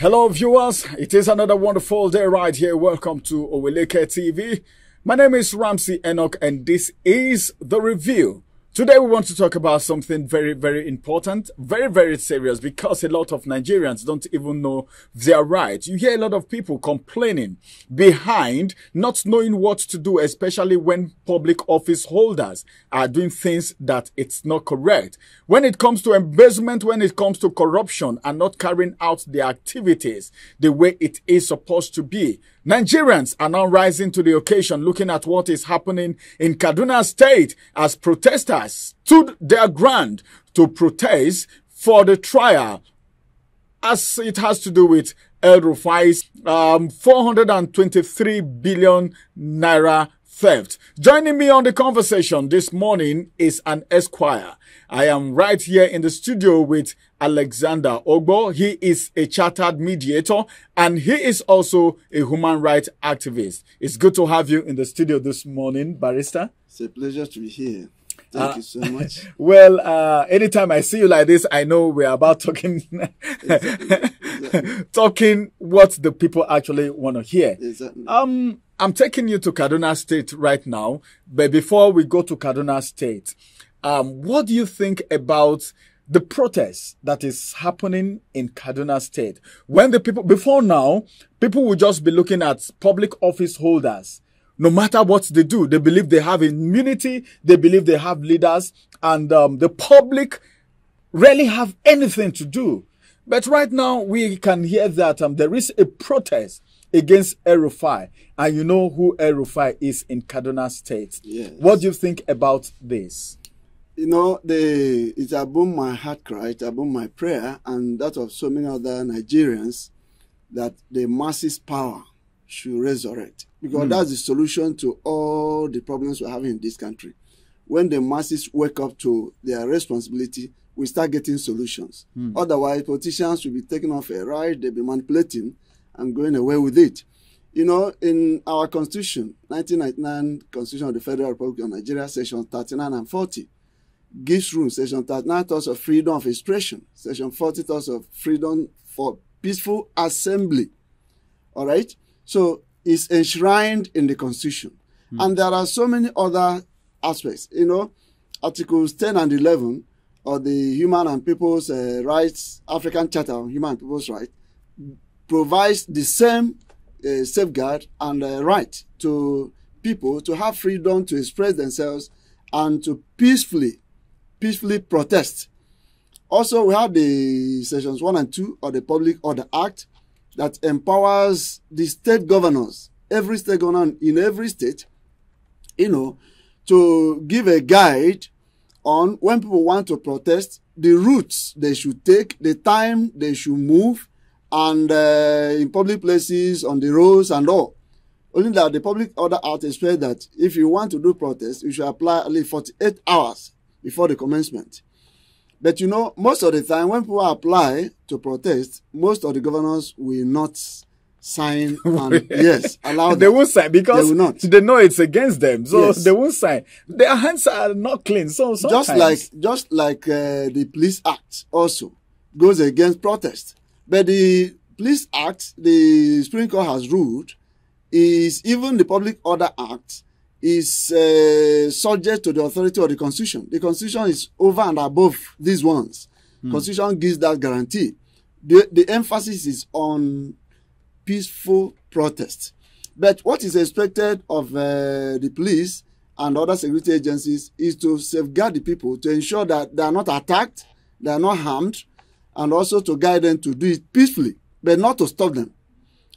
Hello, viewers. It is another wonderful day right here. Welcome to Oweleke TV. My name is Ramsey Enoch, and this is the review. Today we want to talk about something very, very important, very, very serious because a lot of Nigerians don't even know their rights. You hear a lot of people complaining behind not knowing what to do, especially when public office holders are doing things that it's not correct. When it comes to embezzlement, when it comes to corruption and not carrying out their activities the way it is supposed to be. Nigerians are now rising to the occasion looking at what is happening in Kaduna State as protesters stood their ground to protest for the trial as it has to do with El Rufai's um, 423 billion naira theft. Joining me on the conversation this morning is an esquire. I am right here in the studio with Alexander Ogbo. He is a chartered mediator and he is also a human rights activist. It's good to have you in the studio this morning, Barrister. It's a pleasure to be here. Thank uh, you so much. Well, uh, anytime I see you like this, I know we're about talking, exactly. Exactly. talking what the people actually want to hear. Exactly. Um, I'm taking you to Kaduna State right now, but before we go to Kaduna State, um, what do you think about the protest that is happening in Kaduna State? When the people, before now, people would just be looking at public office holders. No matter what they do, they believe they have immunity, they believe they have leaders, and um, the public rarely have anything to do. But right now, we can hear that um, there is a protest against El-Rufai, and you know who El-Rufai is in Kaduna State. Yes. What do you think about this? you know, the, it's about my heart cry, it's about my prayer, and that of so many other Nigerians that the masses' power should resurrect. Because mm. that's the solution to all the problems we're having in this country. When the masses wake up to their responsibility, we start getting solutions. Mm. Otherwise, politicians will be taking off a ride, they'll be manipulating and going away with it. You know, in our constitution, 1999 Constitution of the Federal Republic of Nigeria, section 39 and 40, gives room. Section 39 talks of freedom of expression. Section 40 talks of freedom for peaceful assembly. All right? So it's enshrined in the Constitution. Mm. And there are so many other aspects. You know, Articles 10 and 11 of the Human and People's uh, Rights, African Charter on Human and People's Rights, provides the same uh, safeguard and uh, right to people to have freedom to express themselves and to peacefully peacefully protest. Also, we have the sections 1 and 2 of the Public Order Act that empowers the state governors, every state governor in every state, you know, to give a guide on when people want to protest, the routes they should take, the time they should move, and uh, in public places, on the roads, and all. Only that the Public Order Act explains that if you want to do protest, you should apply only 48 hours before the commencement. But you know, most of the time when people apply to protest, most of the governors will not sign and yes, allow They won't sign because they, will not. they know it's against them. So yes. they won't sign. Their hands are not clean. So sometimes. just like just like uh, the police act also goes against protest. But the police act, the Supreme Court has ruled, is even the Public Order Act is uh, subject to the authority of the constitution. The constitution is over and above these ones. Mm. Constitution gives that guarantee. The, the emphasis is on peaceful protest. But what is expected of uh, the police and other security agencies is to safeguard the people, to ensure that they are not attacked, they are not harmed, and also to guide them to do it peacefully, but not to stop them.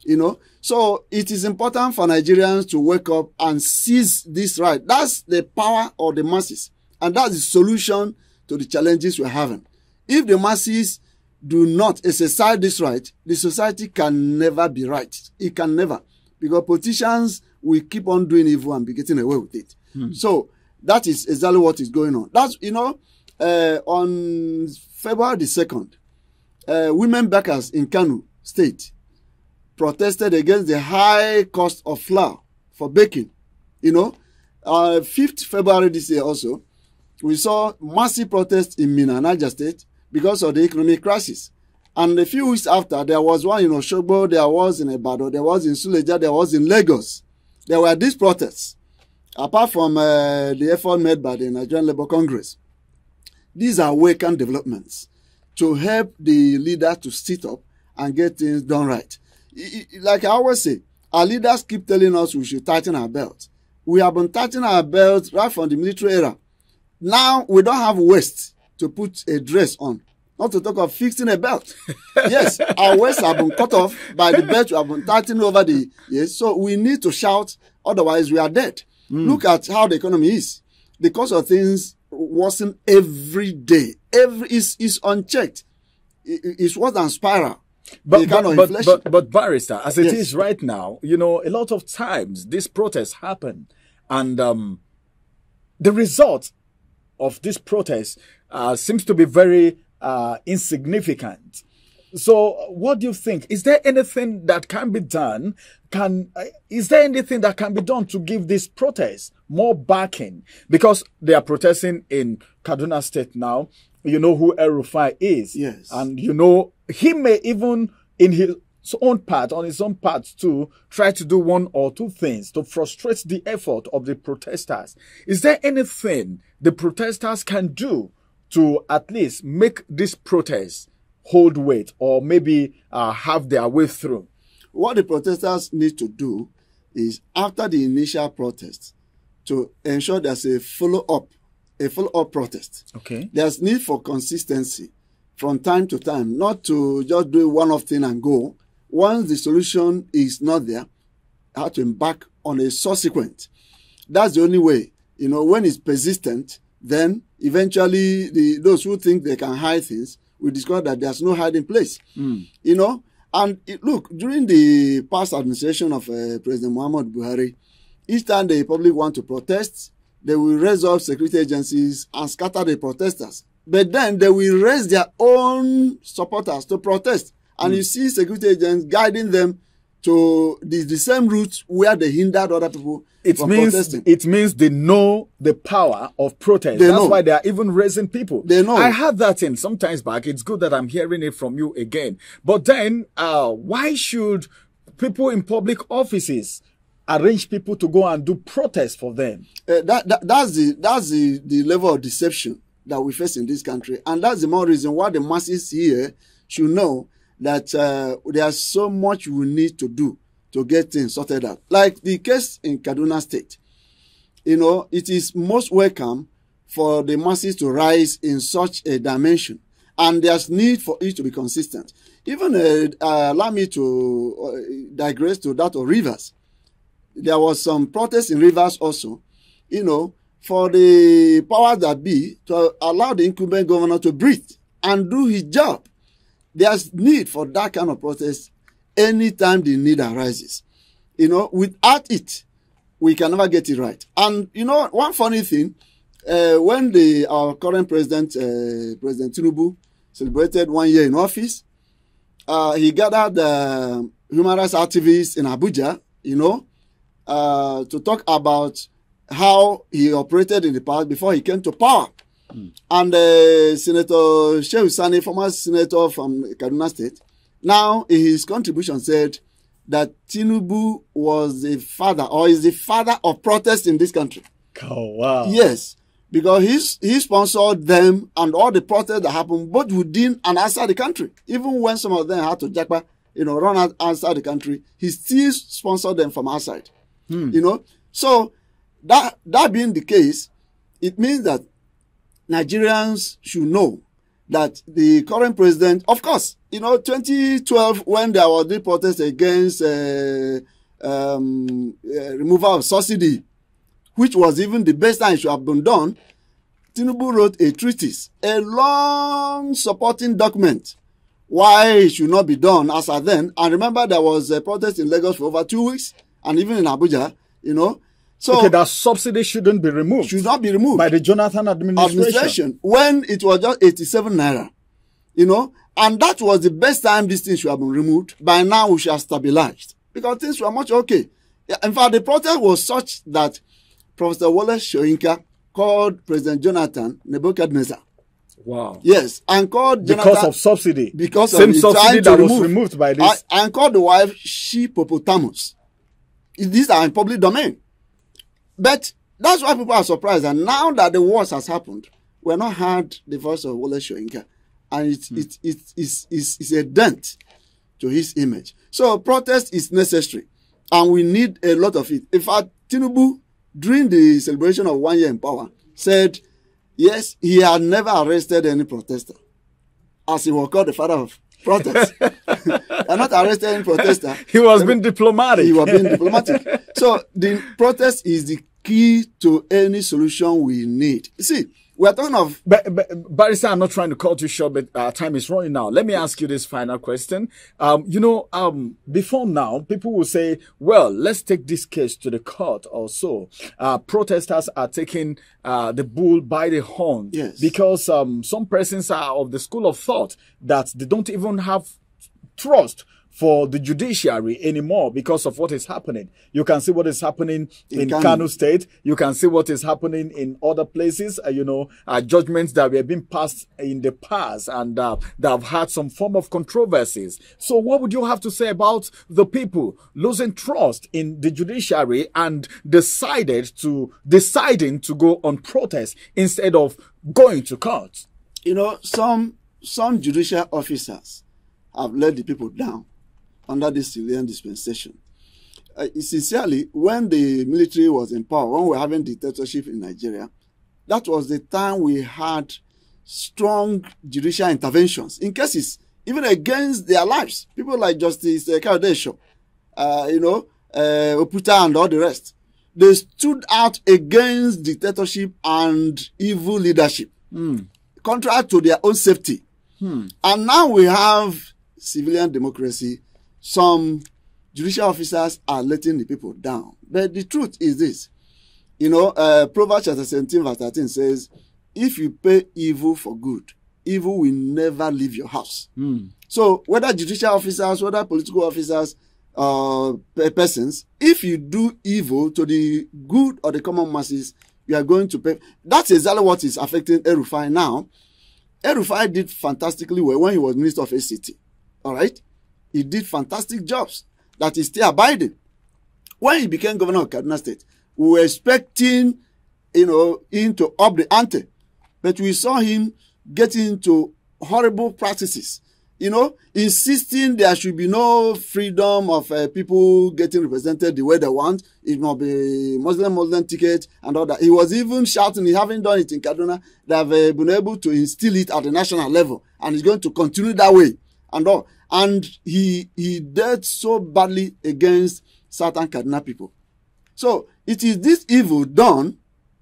You know, so it is important for Nigerians to wake up and seize this right. That's the power of the masses. And that's the solution to the challenges we're having. If the masses do not exercise this right, the society can never be right. It can never. Because politicians will keep on doing evil and be getting away with it. Hmm. So that is exactly what is going on. That's, you know, uh, on February the 2nd, uh, women backers in Kano State protested against the high cost of flour for baking. You know, uh, 5th February this year also, we saw massive protests in Minna, Niger State, because of the economic crisis. And a few weeks after, there was one in Oshogbo, there was in Ibadan, there was in Suleja, there was in Lagos. There were these protests, apart from uh, the effort made by the Nigerian Labour Congress. These are awakened developments to help the leader to sit up and get things done right. Like I always say, our leaders keep telling us we should tighten our belt. We have been tightening our belts right from the military era. Now we don't have waist to put a dress on. Not to talk of fixing a belt. yes, our waists have been cut off by the belt we have been tightening over the yes. So we need to shout, otherwise we are dead. Mm. Look at how the economy is. The cost of things worsen every day. Every is is unchecked. it's worse than spiral. But but, but, but, but barrister, as it yes. is right now, you know, a lot of times these protests happen, and um, the result of this protest uh, seems to be very uh, insignificant. So, what do you think? Is there anything that can be done? Can uh, is there anything that can be done to give this protest more backing? Because they are protesting in Kaduna State now. You know who El Rufai is, yes, and you know he may even in his own part, on his own part too, try to do one or two things to frustrate the effort of the protesters. Is there anything the protesters can do to at least make this protest hold weight or maybe uh, have their way through? What the protesters need to do is after the initial protest to ensure there's a follow up, a follow up protest. Okay. There's need for consistency from time to time, not to just do one off thing and go. Once the solution is not there, have to embark on a subsequent. That's the only way. You know, when it's persistent, then eventually the those who think they can hide things will discover that there's no hiding place. Mm. You know, and it, look during the past administration of uh, President Muhammad Buhari, each time the public want to protest, they will raise up security agencies and scatter the protesters. But then they will raise their own supporters to protest, and mm. you see security agents guiding them to the, the same route where they hindered other people it from means protesting. it means they know the power of protest. They That's know. why they are even raising people. They know. I had that in sometimes back. It's good that I'm hearing it from you again. But then, uh, why should people in public offices arrange people to go and do protests for them? Uh, that, that that's the that's the, the level of deception that we face in this country, and that's the more reason why the masses here should know that uh, there's so much we need to do to get things sorted out. Like the case in Kaduna State, you know, it is most welcome for the masses to rise in such a dimension, and there's need for it to be consistent. Even uh, uh, allow me to uh, digress to that of Rivers. There was some protest in Rivers also, you know, for the powers that be to allow the incumbent governor to breathe and do his job. There's need for that kind of protest anytime the need arises. You know, without it, we can never get it right. And you know, one funny thing, uh, when the our current president, uh, President Tinubu, celebrated one year in office, uh, he gathered uh, human rights activists in Abuja, you know, uh, to talk about how he operated in the past before he came to power. Mm. And uh, Senator Shehu Sani, former senator from Kaduna State, now in his contribution said that Tinubu was the father or is the father of protest in this country. Oh wow! Yes, because he's he sponsored them and all the protests that happened both within and outside the country. Even when some of them had to jackpot, you know, run out outside the country, he still sponsored them from outside. Hmm. You know, so that that being the case, it means that Nigerians should know that the current president, of course, you know, 2012 when there was the protest against uh, um, uh, removal of subsidy, which was even the best time it should have been done, Tinubu wrote a treatise, a long supporting document why it should not be done as at then. And remember, there was a protest in Lagos for over two weeks, and even in Abuja, you know. So okay, that subsidy shouldn't be removed. Should not be removed by the Jonathan administration. administration when it was just 87 naira, you know. And that was the best time these things should have been removed. By now, we should have stabilized because things were much okay. In fact, the protest was such that Professor Wole Soyinka called President Jonathan Nebuchadnezzar. Wow. Yes, and called Jonathan, Because of subsidy. because Same of subsidy that was removed by this. and, called the wife she hippopotamus. These are in public domain. But that's why people are surprised. And now that the worst has happened, we're not heard the voice of Wole Soyinka. And it's, Hmm. it's, it's, it's, it's, it's a dent to his image. So protest is necessary. And we need a lot of it. In fact, Tinubu, during the celebration of one year in power, said, yes, he had never arrested any protester. As he was called the father of protest. They're not arrested any protester. he was being diplomatic. He was being diplomatic. So the protest is the key to any solution we need. See, we're talking of But, but Barrister, I'm not trying to cut you short, but uh, time is running now. Let me ask you this final question. Um, you know, um, before now, people will say, well, let's take this case to the court or so. Uh, protesters are taking uh, the bull by the horn. Yes. Because um, some persons are of the school of thought that they don't even have trust for the judiciary anymore because of what is happening. You can see what is happening in, In Kano. State. You can see what is happening in other places. Uh, you know, uh, judgments that were being passed in the past and uh, that have had some form of controversies. So, what would you have to say about the people losing trust in the judiciary and decided to deciding to go on protest instead of going to court? you know, some some judicial officers have let the people down under this civilian dispensation. Uh, sincerely, when the military was in power, when we were having dictatorship in Nigeria, that was the time we had strong judicial interventions in cases even against their lives. People like Justice uh, Kayode uh, you know, uh, Oputa and all the rest. They stood out against dictatorship and evil leadership contrary to their own safety. And now we have civilian democracy. Some judicial officers are letting the people down. But the truth is this. You know, uh, Proverbs chapter 17 verse 13 says, if you pay evil for good, evil will never leave your house. So whether judicial officers, whether political officers, uh, pe- persons, if you do evil to the good or the common masses, you are going to pay. That's exactly what is affecting Erufai now. Erufai did fantastically well when he was Minister of ACT. All right? He did fantastic jobs that is still abiding. When he became governor of Kaduna State, we were expecting, you know, him to up the ante. But we saw him getting into horrible practices. You know, insisting there should be no freedom of uh, people getting represented the way they want. It must be Muslim Muslim ticket and all that. He was even shouting, he haven't done it in Kaduna, they have uh, been able to instill it at the national level and he's going to continue that way and all. And he he dealt so badly against certain Kaduna people. So it is this evil done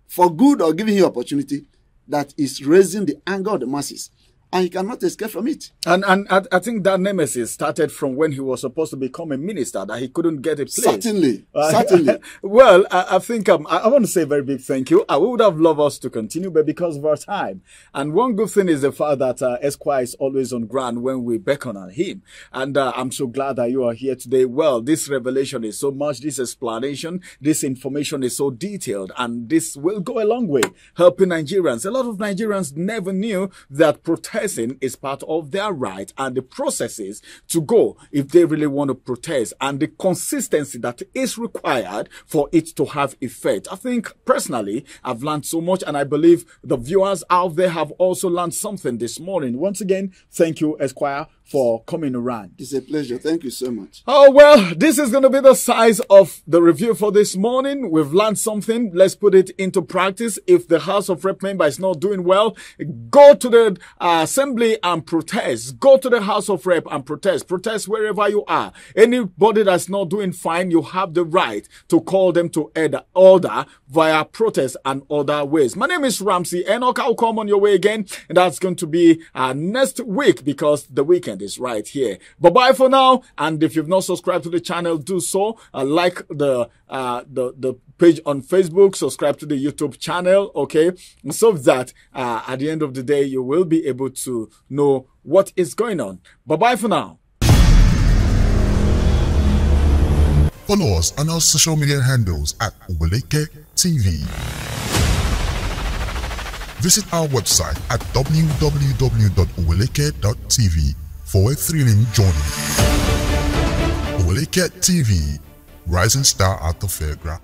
for good or giving you opportunity that is raising the anger of the masses. And he cannot escape from it. And and I, I think that nemesis started from when he was supposed to become a minister that he couldn't get a place. Certainly. Uh, certainly. well, I, I think um, I, I want to say a very big thank you. I would have loved us to continue, but because of our time. And one good thing is the fact that uh, Esquire is always on ground when we beckon on him. And uh, I'm so glad that you are here today. Well, this revelation is so much, this explanation, this information is so detailed, and this will go a long way helping Nigerians. A lot of Nigerians never knew that protesting is part of their right and the processes to go if they really want to protest and the consistency that is required for it to have effect. I think personally, I've learned so much and I believe the viewers out there have also learned something this morning. Once again, thank you, Esquire, for coming around. It's a pleasure. Thank you so much. Oh, well, this is going to be the size of the review for this morning. We've learned something. Let's put it into practice. If the House of Rep member is not doing well, go to the uh, assembly and protest. Go to the House of Rep and protest. Protest wherever you are. Anybody that's not doing fine, you have the right to call them to order via protest and other ways. My name is Ramsey Enoch. I'll come on your way again. And that's going to be uh, next week because the weekend is right here. Bye bye for now. And if you've not subscribed to the channel, do so. Uh, like the, uh, the, the page on Facebook, subscribe to the YouTube channel. Okay. So that, uh, at the end of the day, you will be able to know what is going on. Bye bye for now. Follow us on our social media handles at Oweleke TV. Visit our website at www.oweleke.tv for a thrilling journey. Oweleke TV, Rising Star at the Fairground.